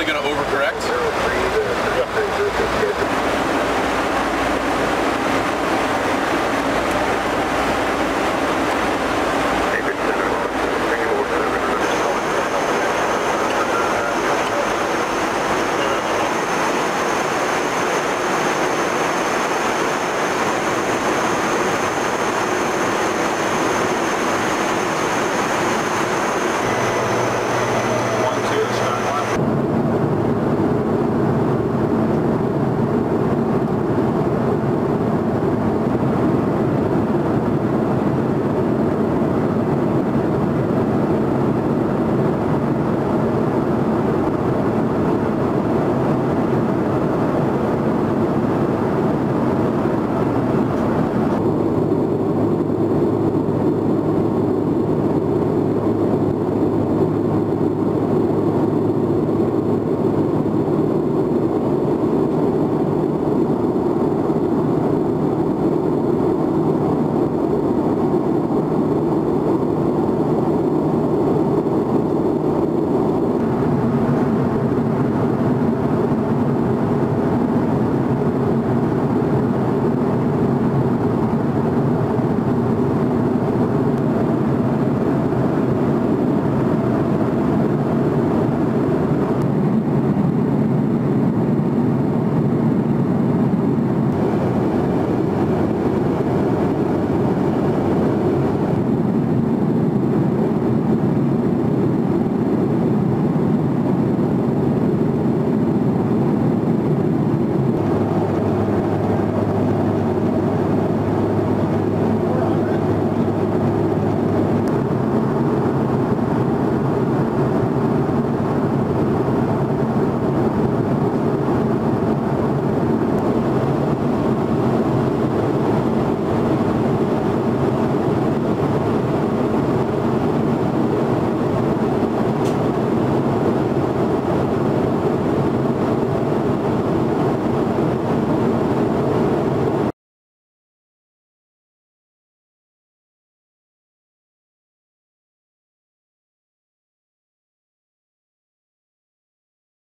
really going to overcorrect?